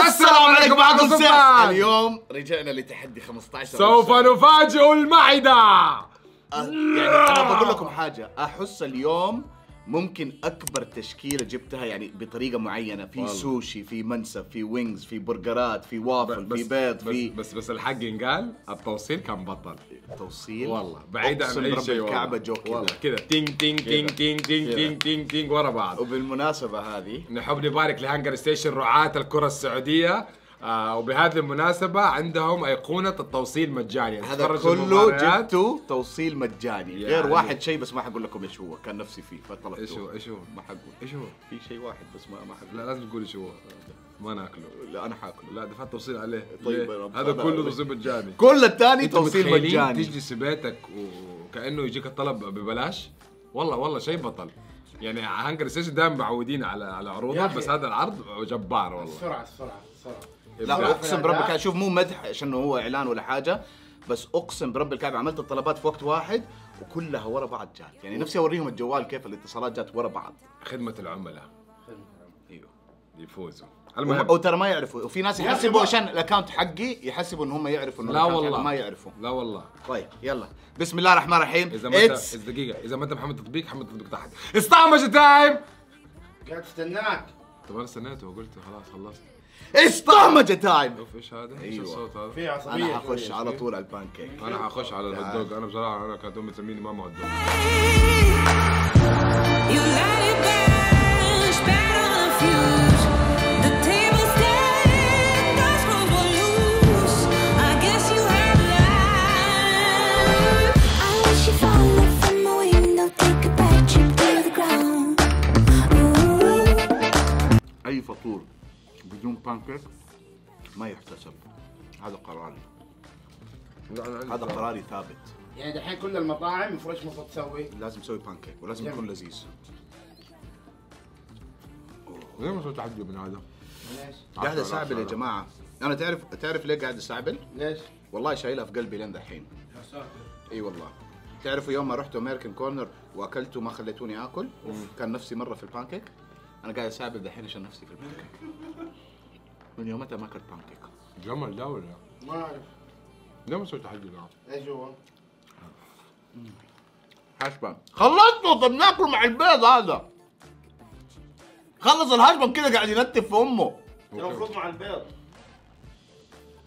السلام عليكم معكم. سلطان اليوم رجعنا لتحدي 15 ألف نفاجئ المعدة. أه، يعني أنا بقول لكم حاجة. أحس اليوم ممكن أكبر تشكيلة جبتها يعني بطريقة معينة في والله. سوشي في منسف في wings في برجرات في وافل في بيض بس, في بس بس الحق ينقال التوصيل كان بطل توصيل والله بعيد عن أي شيء الكعبة والله. جو كذا والله كذا تينج تينج تينج. تينج تينج. تينج تينج تينج ورا بعض وبالمناسبة هذه نحب نبارك ل HungerStation رعاة الكرة السعودية آه وبهذه المناسبة عندهم أيقونة التوصيل مجاني هذا كله. جبته توصيل مجاني. يعني- غير واحد شيء بس ما حقول لكم إيش هو. كان نفسي فيه فطلبته إيش هو إيش هو؟ ما حقول. إيش هو؟ في شيء واحد بس ما ما حقول. لا لازم تقول إيش هو. ما ناكله. لا أنا حاكله. لا دفعت توصيل عليه. طيب ليه؟ يا رب. هذا كله توصيل مجاني. كل الثاني توصيل مجاني. تجلس بيتك وكأنه يجيك الطلب ببلاش؟ والله والله شيء بطل. يعني HungerStation دائما معودين على على أخي. بس هذا العرض جبار والله. السرعة السرعة السرعة. لا إبداع. أقسم برب الكعبه شوف مو مدح عشان هو إعلان ولا حاجة بس أقسم برب الكعبه عملت الطلبات في وقت واحد وكلها ورا بعض جات. يعني نفسي أوريهم الجوال كيف الاتصالات جات ورا بعض. خدمة العملاء. أيوه. يفوزوا. المهم وترى ما يعرفوا. وفي ناس يحسبوا عشان الاكونت حقي يحسبوا إن هم يعرفوا انه لا والله. ما يعرفوا. لا والله. طيب يلا. بسم الله الرحمن الرحيم. إذا ما انت دقيقة. إذا ما أنت محمد تطبيق حمد تطبيق تحت. استعمج تايم قاعد استناك طب أنا استنيته وقلت خلاص خلصت. استعمج تايم أوف إيش هذا؟ إيش أيوة. الصوت هذا؟ في عصبيه أنا حخش. على طول على البانكيك أنا حخش على الهوت دوغ أنا بصراحة أنا كانت امي تسميني ماما هوت دوغ بانكيك ما يحتسب. هذا قراري. هذا قراري ثابت. يعني دحين كل المطاعم المفروض إيش المفروض تسوي؟ لازم تسوي بانكيك ولازم. يكون لذيذ. ليه ما سويت تحدي من هذا؟ ليش؟ قاعد اسعبل يا جماعة. أنا تعرف تعرف ليه قاعد اسعبل؟ ليش؟ والله شايلها في قلبي لين دحين. إي والله. تعرفوا يوم ما رحت American Corner واكلت وما خليتوني آكل كان نفسي مرة في البانكيك أنا قاعد اسعبل دحين عشان نفسي في البانكيك من يومتها ما اكلت بانكيك جمل ده ولا؟ ما أعرف. ليه ما سويت تحدي معاه؟ إيش هو؟ حشبة خلصته طب ناكل مع البيض هذا. خلص الهشبة كذا قاعد ينتف في أمه. المفروض مع البيض.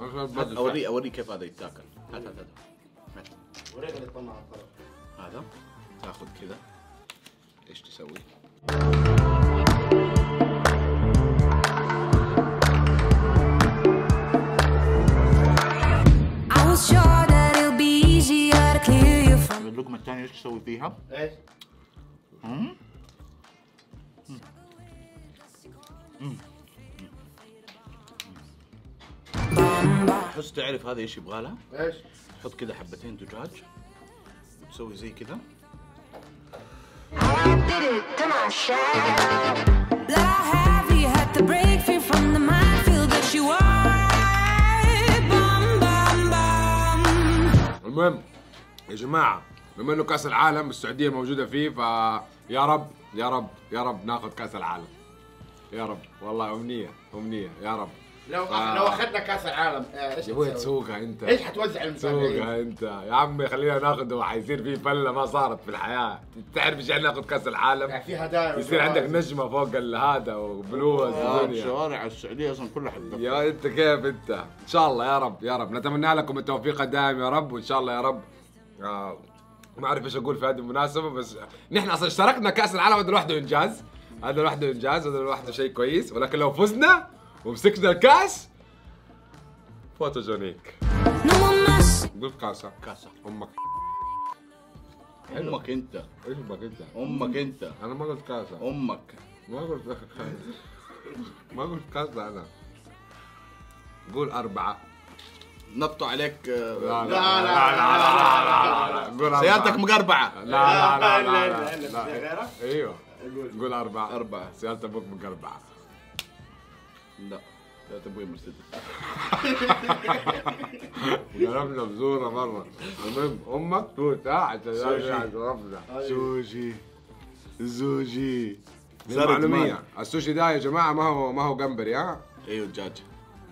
هات اوري أوري كيف هذا يتاكل. هات هات هات هات. وريك اللي طلع. على الطرف هذا. تاخذ كذا. إيش تسوي؟ اللقمة الثانية إيش تسوي فيها؟ إيش؟ تحس تعرف هذا إيش يبغى لها؟ إيش؟ تحط كذا حبتين دجاج وتسوي زي كذا. المهم يا جماعة بما إنه كأس العالم السعودية موجودة فيه فيا رب يا رب يا رب ناخذ كأس العالم. يا رب والله أمنية أمنية يا رب. لو آه. لو أخذنا كأس العالم آه، إيش يا أبوي؟ تسوقها أنت. إيش حتوزع المسابقين؟ تسوقها أنت. يا عمي خلينا ناخذ وحيصير في فلة ما صارت في الحياة. تعرف إيش يعني ناخذ كأس العالم؟ يعني في هدايا يصير عندك. نجمة فوق ال- هذا وبلوز الدنيا. شوارع السعودية أصلا كلها حتدفع يا أنت كيف أنت؟ إن شاء الله يا رب يا رب. نتمنى لكم التوفيق الدائم يا رب وإن شاء الله يا رب. آه، ما أعرف إيش أقول في هذه المناسبة بس نحن أصلا اشتركنا كأس العالم هذا لوحده إنجاز. هذا لوحده إنجاز هذا لوحده شيء كويس. ولكن لو فزنا ومسكنا الكأس فوتوجونيك. قلت كاسه كاسة أمك. أمك أنت. بك أنت. أمك أنت. أنا ما قلت كاسه أمك. ما قلت كاسه ما قلت كاسه أنا. قول أربعة. نطوا عليك آه، لا لا، لا، لا لا لا لا. سيارتك مقربعة لا لا لا لا لا، لا لا، لا؟ أيوه قول أربعة أربعة. سيارة أبوك مقربعة لا سيارة أبوي مرسيدس قربنا بزورة مرة المهم أمك توت ها عشان سوشي. عرفنا زوجي للمعلومية السوشي ده يا جماعة ما هو ما هو جمبري ها أيوه دجاج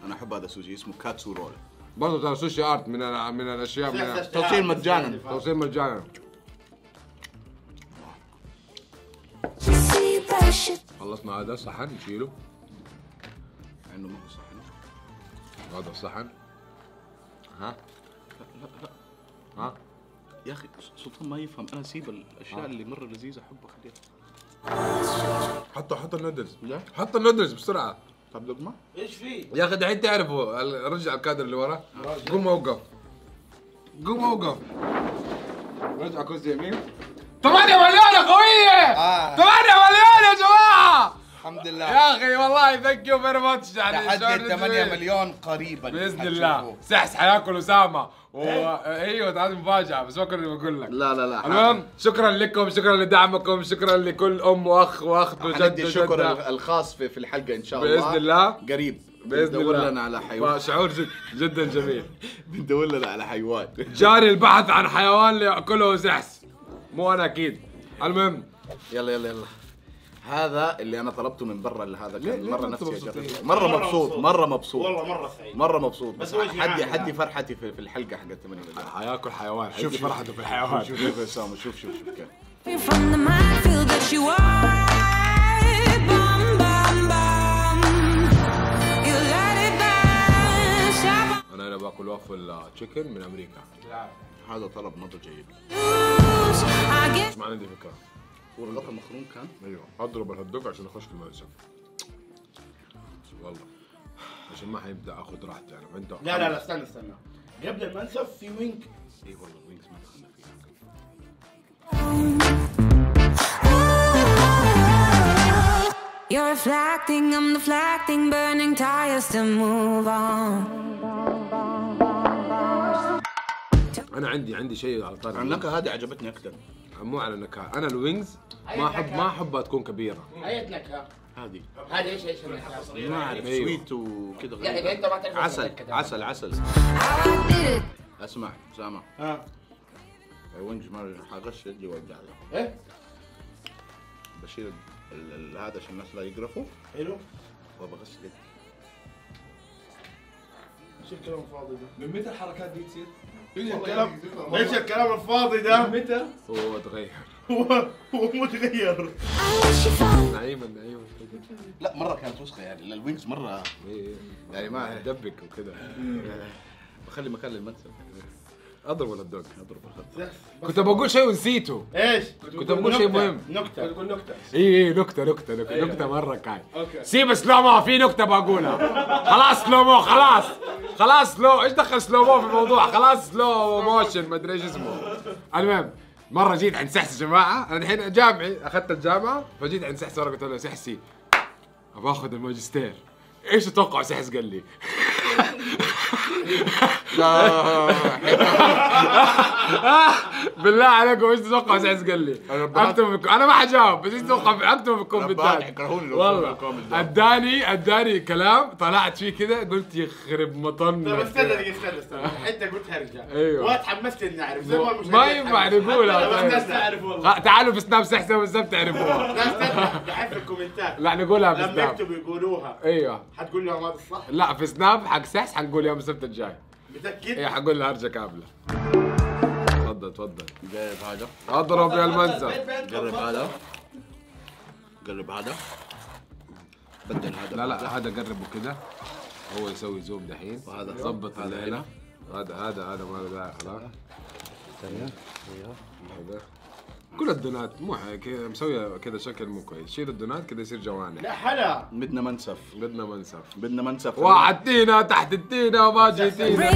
أنا احب هذا السوشي اسمه katsu roll برضه ترى Sushi Art من ال- من الأشياء من توصيل مجانا. توصيل مجانا. خلصنا هذا صحن نشيله انه ما هو صحن. هذا الصحن ها؟ ها؟ يا أخي سلطان ما يفهم. أنا أسيب الأشياء اللي مرة لذيذة احب اخليها حطوا حطوا النودلز لا. حطوا النودلز بسرعة. طب لقمة؟ إيش في؟ يا أخي دحين تعرفوا ال- رجع الكادر اللي ورا. قوم اوقف قوم اوقف رجع كرسي يمين. 8 مليون يا خويي 8 مليون يا جماعة! الحمد لله. يا أخي والله ثانك يو فيري ماتش يعني لحد شعور 8 جميل. مليون قريبا بإذن. الله. سحس حياكل أسامة. و... أيوه هذه مفاجأة بس ما كنا بقول لك. لا لا لا المهم شكرا لكم شكرا لدعمكم شكرا لكل أم وأخ وأخت وجد حندي الشكر الخاص في, في الحلقة إن شاء الله بإذن الله. قريب. بإذن بندور الله. لنا على حيوان. شعور جد جدا جميل. بندور لنا على حيوان. جاري البحث عن حيوان ليأكله سحس مو أنا أكيد. المهم. يلا يلا يلا. هذا اللي أنا طلبته من برا اللي هذا كان مرة نفسي اجربه مبسوطين؟ مرة مرة مبسوط مبسوط. مرة مبسوط. والله مرة سعيد. مرة مبسوط. بس حدي. حدي فرحتي في, في الحلقة حقت 8 مليون حياكل حيوان. شوف فرحته في الحيوان. شوف شوف اسامه شوف شوف شوف كيف. أنا هنا باكل وافل تشيكن من أمريكا. هذا طلب مره جيد. ما عندي فكرة. والغطا مخروم كان؟ أيوه. اضرب الهوت دوج عشان أخش المدرسة والله. عشان ما حيبدأ أخذ راحتي أنا انت لا لا لا استنى استنى. قبل المنسف في وينك اي والله ال wings ما دخلنا فيها. You're reflecting, I'm deflecting, burning tires to move on. أنا عندي عندي شيء على طاري. النكهة هذه عجبتني أكثر مو على النكهه أنا ال wings ما احب ما أحبها تكون كبيرة. اي نكهه هذه. هذه إيش إيش النكهه؟ ما أعرف أيوه. سويت وكذا يا أخي أنت ما تعرف عسل عسل عسل. أسمع أسامة. ها. ال wing ما حغسل يدي وارجع له إيه؟ بشيل هذا عشان الناس لا يقرفوا. حلو. وبغسل يدي إيش الكلام الفاضي ده؟ من متى الحركات دي تصير؟ الكلام إيش الكلام الفاضي ده؟ متى؟ هو تغير هو هو متغير نعيما نعيما لا مرة كانت وسخه يعني ال wings مرة إيه. يعني ما دبك وكذا بخلي مكان للمنسف أضرب ولا الدوق أضرب الخط. كنت بقول شيء ونسيته. إيش؟ كنت بقول شيء. مهم. نكتة. تقول نكتة. إي إي نكتة نكتة نكتة, نكتة مرة كاي. سيب slow-mo في نكتة بقولها. خلاص slow-mo خلاص. خلاص slow إيش دخل slow-mo في الموضوع؟ خلاص slow motion ما أدري إيش اسمه. المهم مرة جيت عند سحس يا جماعة. أنا الحين جامعي أخذت الجامعة فجيت عند سحس ورا قلت له سحسي أبغى أخذ الماجستير. إيش تتوقع سحس قال لي؟ بالله عليكم إيش تتوقع سحس قال لي؟ اكتب في- أنا ما حجاوب بس إيش تتوقع؟ اكتب في الكومنتات. يكرهوني والله. اداني أداني كلام طلعت فيه كذا قلت يخرب مطنك طب استنى استنى استنى. حتى قلت هرجع. أيوه. واتحمست إني أعرف. زي ما ينفع. نقولها طيب. الناس تعرف والله. خ- تعالوا في سناب سحسه بالضبط تعرفوها. لا استنى في الكومنتات. لا نقولها في لما سناب يكتبوا يقولوها. أيوه. حتقول لهم هذا الصح؟ لا في سناب حق سحس حنقول يوم السبت الجاي. متأكد؟ إيه حقول لها هرجة كاملة. تفضل تفضل. جرب هذا. اضرب يا المنسف جرب هذا. جرب هذا. بدل هذا. لا لا هذا قربه كده. هو يسوي zoom دحين. وهذا ظبط هذا الليلة هذا هذا هذا ما له داعي خلاص. هذا. كل الدونات مو كذا مسوية كذا شكل مو كويس. شيل الدونات كذا يصير جوانح لا حلا. بدنا منسف. بدنا منسف. بدنا منسف. واحد تينا تحت التينا وما جيتينا.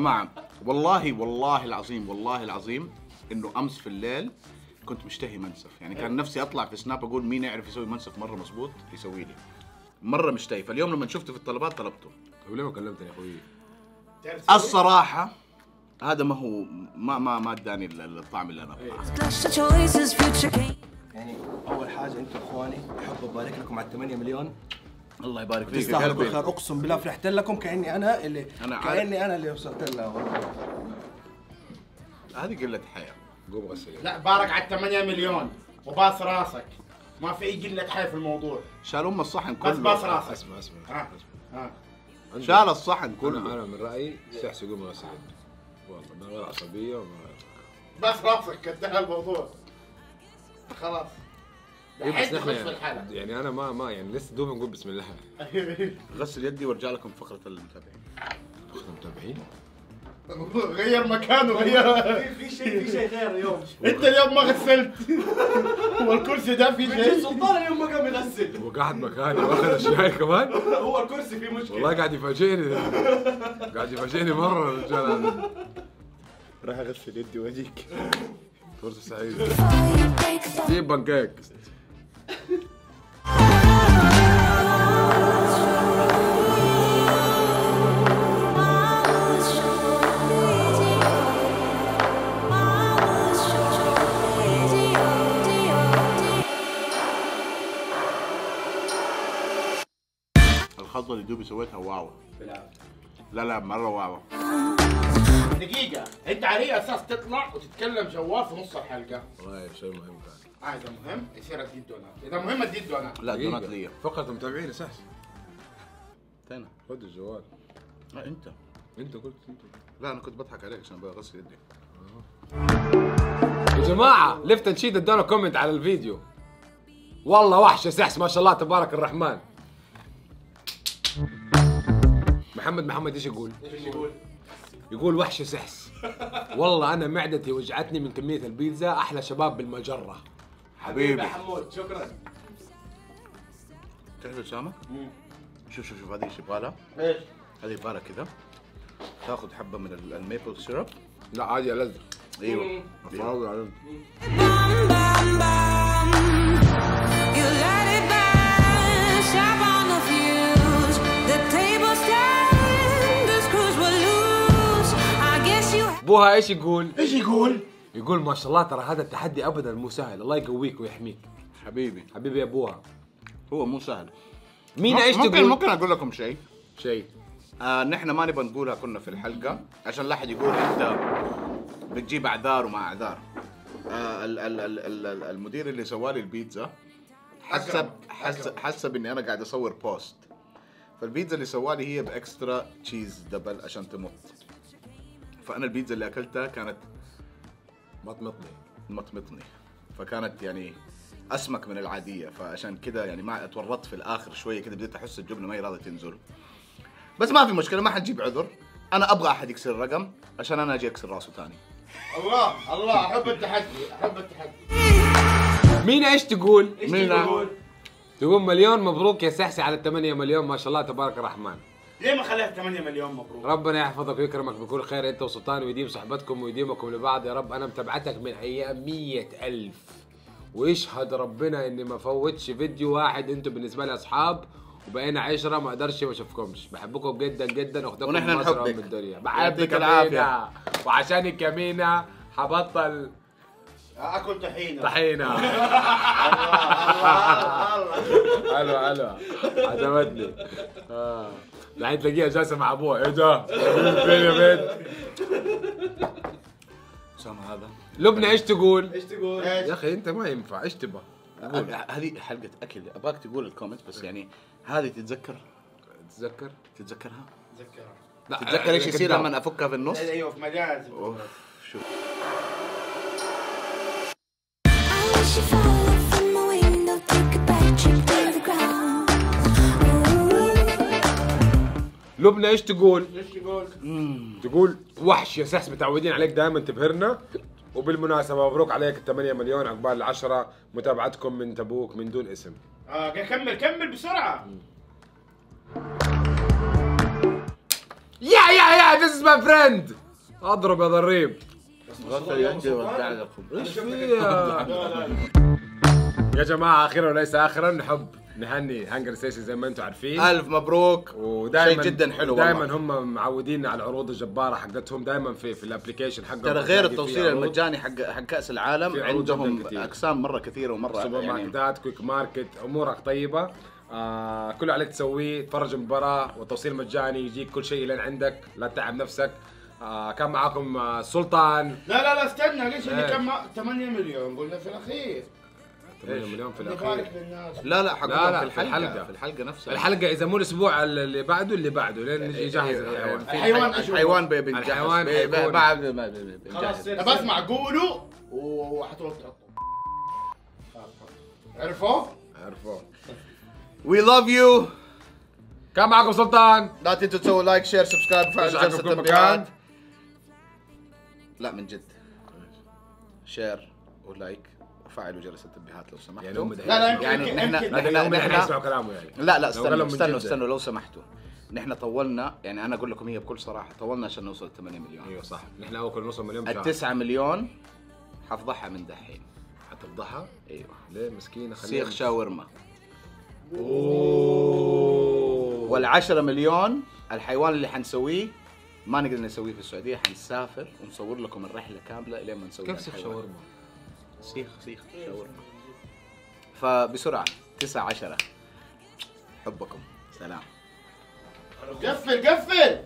جماعة والله والله العظيم والله العظيم إنه أمس في الليل كنت مشتهي منسف. يعني كان نفسي أطلع في سناب أقول مين يعرف يسوي منسف مرة مزبوط يسوي لي. مرة مشتهي. فاليوم لما شفته في الطلبات طلبته. طيب ليه ما كلمتني يا أخوي؟ الصراحة هذا ما هو ما ما ما اداني ال- ال- الطعم اللي أنا أبغاه. يعني أول حاجة أنتم إخواني احب أبارك لكم على 8 مليون. الله يبارك فيك. يا تستاهلوا كل قلبي. خير أقسم بالله فرحت لكم كأني أنا اللي أنا عارف. كأني أنا اللي وصلت لها. والله. هذه قلة حياة. قوم غسل. لا بارك على 8 مليون. وباس راسك. ما في أي قلة حيل في الموضوع. شال أم الصحن بس باس كله راسك. اسمع اسمع ها اسمع. ها عندي- شال الصحن أنا كله. أنا من رأيي سحس يقوم غسل والله من غير عصبية ومن غير بس راسك. انتهى الموضوع. خلاص. إيه بس نحن الحلقة. يعني أنا ما ما يعني لسه دوبنا نقول بسم الله. غسل يدي وارجع لكم فقرة المتابعين. اخذ متابعين غير مكانه غير. في شيء في شيء غير اليوم. أنت اليوم ما غسلت. والكرسي ده في شيء. سلطان اليوم ما قام يغسل هو قاعد مكاني واخذ اشيائي كمان؟ هو الكرسي فيه مشكلة. والله قاعد يفاجئني. قاعد يفاجئني مرة الرجال هذا راح أغسل يدي وأجيك. فرصة سعيدة. جيب بانكيك. الخطوة اللي دوبي سويتها wow. لا لا مرة wow. دقيقة انت اي أساس تطلع وتتكلم جوال في نص الحلقة؟ والله شيء مهم كان آه إذا مهم يصير ادي دونات، إذا مهم ادي دونات لا دونات دقيقة. لي فقره المتابعين أساس تاني. خذ الجوال لا أنت. أنت قلت أنت لا أنا كنت بضحك عليك عشان بغسل يدي. يا جماعة لفت نشيد ادونا comment على الفيديو. والله وحش يا سحس ما شاء الله تبارك الرحمن. محمد محمد إيش يقول؟ إيش يقول؟ يقول وحش يا سحس والله أنا معدتي وجعتني من كمية البيتزا أحلى شباب بالمجرة. حبيبي حمود شكرا تعرف أسامة؟ شوف شوف شوف هذه إيش يبغى لها؟ إيش؟ هذه يبغى لها كذا تاخذ حبة من ال- ال maple syrup لا عادي ألذ أيوه. مفروض. ابوها إيش يقول؟ إيش يقول؟ يقول ما شاء الله ترى هذا التحدي ابدا مو سهل. الله يقويك ويحميك. حبيبي. حبيبي يا ابوها هو مو سهل. مين إيش ممكن تقول؟ ممكن أقول لكم شيء. شيء. آه نحن ما نبغى نقولها كنا في الحلقة عشان لا أحد يقول أنت بتجيب أعذار وما أعذار. آه ال ال ال ال ال المدير اللي سوالي البيتزا حسب حسب حسب إني أنا قاعد أصور post فالبيتزا اللي سوالي هي ب extra cheese double عشان تمط. فأنا البيتزا اللي أكلتها كانت مطمطني. مطمطني. فكانت يعني أسمك من العادية فعشان كذا يعني ما اتورطت في الآخر شوية كذا بديت أحس الجبنه ما هي راضيه تنزل. بس ما في مشكلة ما حنجيب عذر. أنا أبغى أحد يكسر الرقم عشان أنا أجي أكسر راسه ثاني. الله الله أحب التحدي أحب التحدي. مين إيش تقول؟ مين تقول؟ تقول مليون مبروك يا سحسي على الثمانية مليون ما شاء الله تبارك الرحمن. ليه ما خليها 8 مليون مبروك؟ ربنا يحفظك ويكرمك بكل خير انت وسلطان ويديم صحبتكم ويديمكم لبعض يا رب أنا متابعتك من أيام مية ألف ويشهد ربنا إني ما فوتش فيديو واحد أنتم بالنسبة لي أصحاب وبقينا عشرة ما أقدرش ما أشوفكمش بحبكم جدا جدا واخدكم مصر نحبك. ام الدنيا بحبك. العافية وعشانك يا مينا حبطل أكل طحينة. طحينة. حلو حلو عجبتني. آه. الحين تلاقيها جالسة مع أبوها. إيه ده؟ فين يا بنت؟ اسامه هذا؟ لبنى إيش تقول؟ إيش تقول؟ يا أخي أنت ما ينفع. إيش تبغى؟ هذه حلقة أكل. أبغاك تقول الكومنت بس يعني هذه تتذكر؟ تتذكر؟ تتذكرها؟ تذكرها لا تتذكر إيش يصير. لما أفكها في النص؟ أيوه في مجال شوف. لبنى إيش تقول؟ إيش يقول؟ تقول وحش يا سحس متعودين عليك دائما تبهرنا. وبالمناسبة مبروك عليك ال 8 مليون عقبال العشرة. متابعتكم من تبوك من دون اسم. آه كمل كمل بسرعة. يا يا يا this my friend أضرب يا ضريب. غسل يدي وارجع لكم. إيش؟ يا جماعة أخيرا وليس آخرا نحب نهني هانجر ستيشن زي ما أنتم عارفين. ألف مبروك. ودائما شيء جدا حلو دائما والله هم معودين على العروض الجبارة حقتهم دائما في في ال application حقهم. ترى غير التوصيل. المجاني حق حق كأس العالم عندهم. أقسام مرة كثيرة ومرة سوبر يعني ماركتات quick market أمورك طيبة. آه كل عليك تسويه تفرج المباراه والتوصيل مجاني يجيك كل شيء لين عندك لا تتعب نفسك. آه كان معاكم آه سلطان. لا لا لا استنى ليش اللي إيه. كان مع- 8 مليون؟ قلنا في الأخير. 8 مليون في الأخير. لا لا لا، لا، في في الحلقة الحلقة. في الحلقة نفسها. الحلقة إذا مو الأسبوع اللي بعده اللي بعده لين يجهز الحيوان. في الحيوان الحي- إيش هو؟ الحيوان بنجهز الحيوان حيكون- بعد ما- خلاص بنجهز. بسمع قولوا وحتروح تحطوا عرفوا؟ عرفوا. We love you كان معاكم سلطان. لا تنسوا تسووا like share subscribe وفعلوا عندكم جرس كل التنبيهات مكان؟ لا من جد. share و like وفعلوا جرس التنبيهات لو سمحتوا. يعني هم لا لا يعني يمكن- نحن- نحن- نحن- يسمعوا كلامه يعني. لا لا استنوا استنوا. استنوا لو سمحتوا. نحن طولنا يعني أنا أقول لكم هي بكل صراحة طولنا عشان نوصل 8 مليون. أيوه صح. نحن أول كنا نوصل مليون بشهر. التسعة مليون حفضحها من دحين. حتفضحها؟ أيوه. ليه مسكينة؟ خليها سيخ شاورما. أوه. والعشرة مليون الحيوان اللي حنسويه ما نقدر نسويه في السعودية حنسافر ونصور لكم الرحلة كاملة لين ما نسوي كيف سيخ. شاورما؟ سيخ سيخ شاورما. فبسرعة تسعة عشرة. حبكم. سلام. قفل قفل!